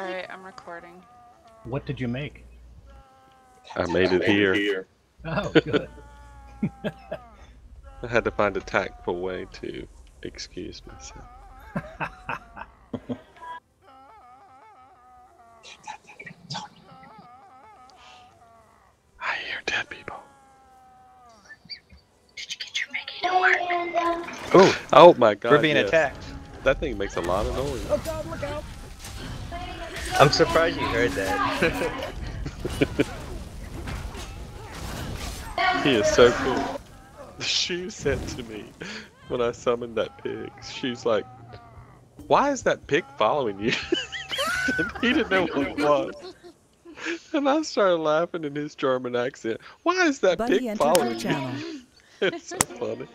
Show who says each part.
Speaker 1: Alright, I'm recording.
Speaker 2: What did you make?
Speaker 3: I made it here.
Speaker 2: Oh, good.
Speaker 3: I had to find a tactful way to excuse myself. I hear dead people. Did you get your Mickey to work?
Speaker 4: Oh,
Speaker 3: Oh my god.
Speaker 4: we're being
Speaker 3: yes.
Speaker 4: attacked.
Speaker 3: That thing makes a lot of noise.
Speaker 4: I'm surprised you heard that.
Speaker 3: He is so cool. She said to me when I summoned that pig, she's like, Why is that pig following you? and he didn't know what it was. And I started laughing in his German accent. Why is that
Speaker 5: Buddy
Speaker 3: pig following you? It's so funny.